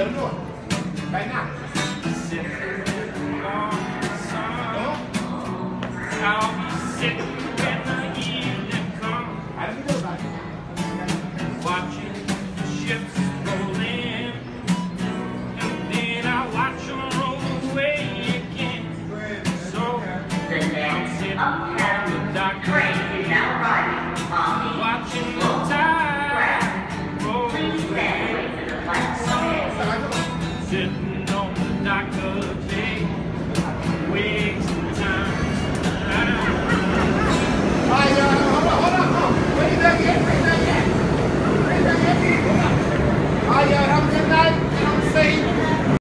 Sitting on the sun. I'll be sitting when the evening watching the ships roll in, and then I watch them roll away again. So The I'm sitting the sitting on the dock